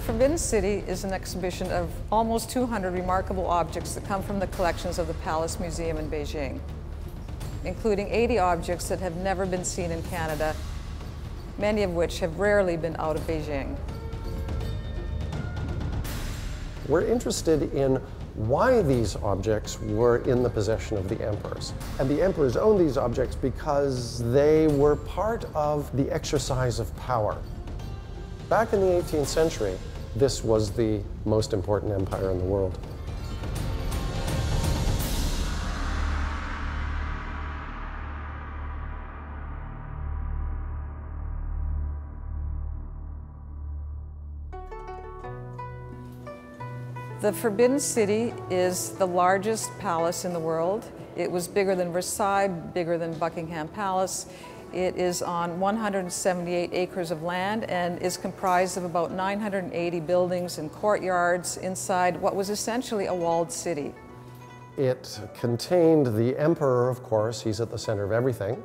Forbidden City is an exhibition of almost 200 remarkable objects that come from the collections of the Palace Museum in Beijing, including 80 objects that have never been seen in Canada, many of which have rarely been out of Beijing. We're interested in why these objects were in the possession of the emperors. And the emperors owned these objects because they were part of the exercise of power. Back in the 18th century, this was the most important empire in the world. The Forbidden City is the largest palace in the world. It was bigger than Versailles, bigger than Buckingham Palace. It is on 178 acres of land and is comprised of about 980 buildings and courtyards inside what was essentially a walled city. It contained the emperor, of course, he's at the center of everything.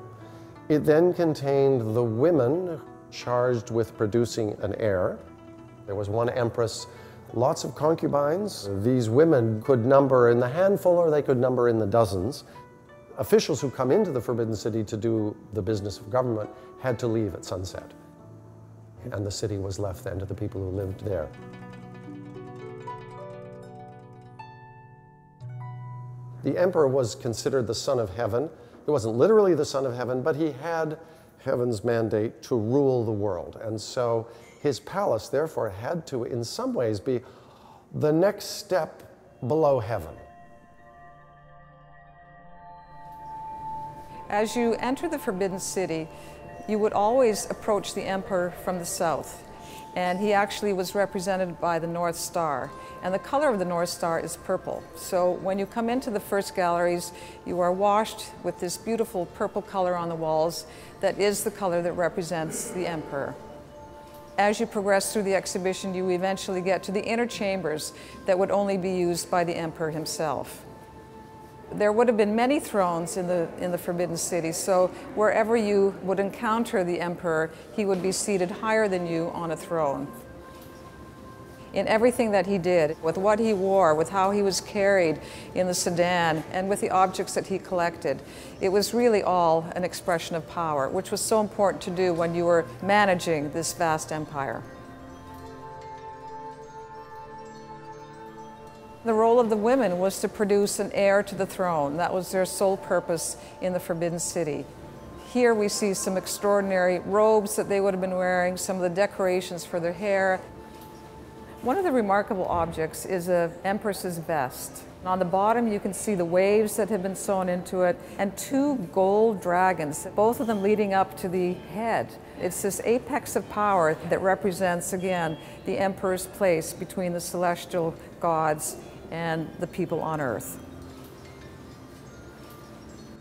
It then contained the women charged with producing an heir. There was one empress, lots of concubines. These women could number in the handful or they could number in the dozens officials who come into the Forbidden City to do the business of government had to leave at sunset. And the city was left then to the people who lived there. The emperor was considered the son of heaven. He wasn't literally the son of heaven, but he had heaven's mandate to rule the world. And so his palace, therefore, had to, in some ways, be the next step below heaven. As you enter the Forbidden City, you would always approach the emperor from the south. And he actually was represented by the North Star. And the color of the North Star is purple. So when you come into the first galleries, you are washed with this beautiful purple color on the walls that is the color that represents the emperor. As you progress through the exhibition, you eventually get to the inner chambers that would only be used by the emperor himself. There would have been many thrones in the, in the Forbidden City, so wherever you would encounter the emperor, he would be seated higher than you on a throne. In everything that he did, with what he wore, with how he was carried in the sedan, and with the objects that he collected, it was really all an expression of power, which was so important to do when you were managing this vast empire. The role of the women was to produce an heir to the throne. That was their sole purpose in the Forbidden City. Here we see some extraordinary robes that they would have been wearing, some of the decorations for their hair. One of the remarkable objects is an empress's vest. On the bottom you can see the waves that have been sewn into it and two gold dragons, both of them leading up to the head. It's this apex of power that represents, again, the emperor's place between the celestial gods and the people on earth.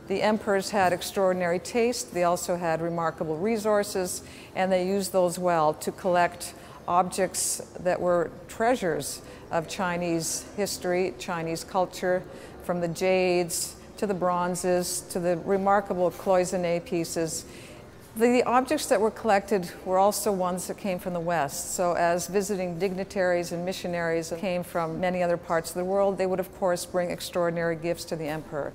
The emperors had extraordinary taste, they also had remarkable resources, and they used those well to collect objects that were treasures of Chinese history, Chinese culture, from the jades to the bronzes to the remarkable cloisonne pieces the objects that were collected were also ones that came from the West. So as visiting dignitaries and missionaries came from many other parts of the world, they would of course bring extraordinary gifts to the emperor.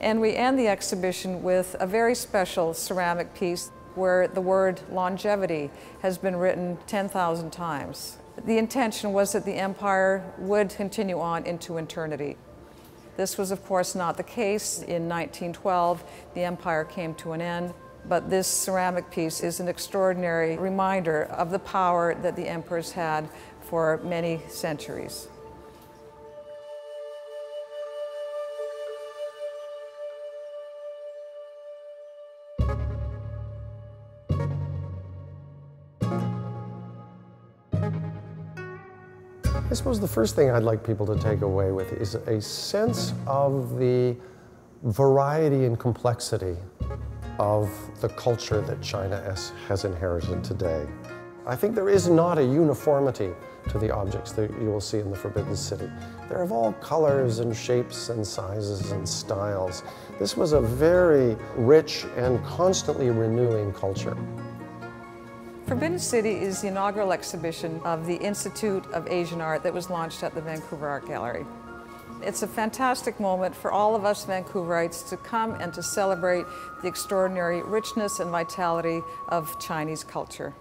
And we end the exhibition with a very special ceramic piece where the word longevity has been written 10,000 times. The intention was that the empire would continue on into eternity. This was, of course, not the case. In 1912, the empire came to an end, but this ceramic piece is an extraordinary reminder of the power that the emperors had for many centuries. I suppose the first thing I'd like people to take away with is a sense of the variety and complexity of the culture that China has inherited today. I think there is not a uniformity to the objects that you will see in the Forbidden City. They're of all colors and shapes and sizes and styles. This was a very rich and constantly renewing culture. Forbidden City is the inaugural exhibition of the Institute of Asian Art that was launched at the Vancouver Art Gallery. It's a fantastic moment for all of us Vancouverites to come and to celebrate the extraordinary richness and vitality of Chinese culture.